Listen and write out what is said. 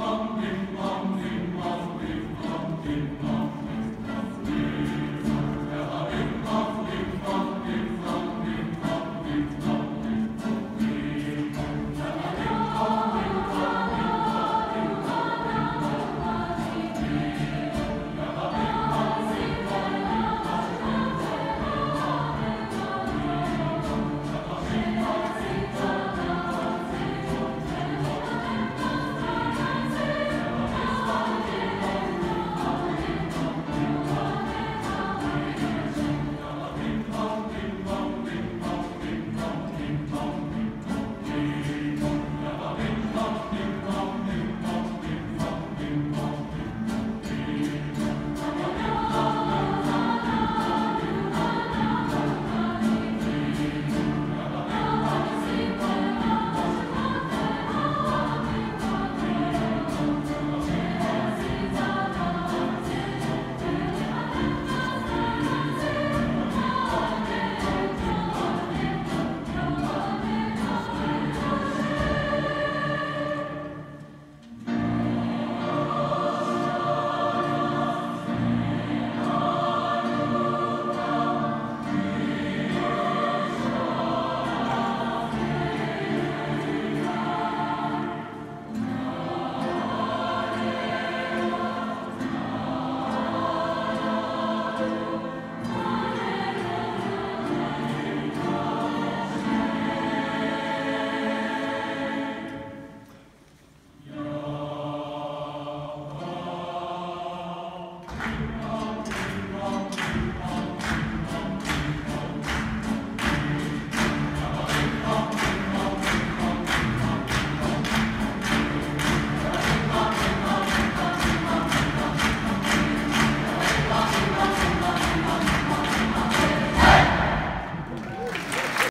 Imam, Imam,